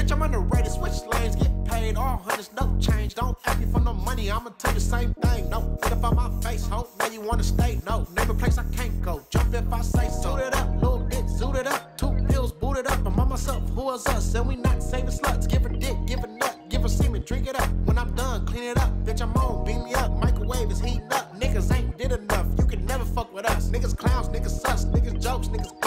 Bitch, I'm on the underrated, switch lanes, get paid, all hundreds, no change. Don't ask me for no money, I'ma tell you the same thing. No, get up on my face, Hope Now you wanna stay, no. Name a place I can't go. Jump if I say so. Suit it up, little bit, suit it up. Two pills, booted up. I'm on myself, who is us? And we not saving sluts. Give a dick, give a nut, give a semen, drink it up. When I'm done, clean it up. Bitch, I'm on, beam me up. Microwave is heating up. Niggas ain't did enough. You can never fuck with us. Niggas clowns, niggas sus, niggas jokes, niggas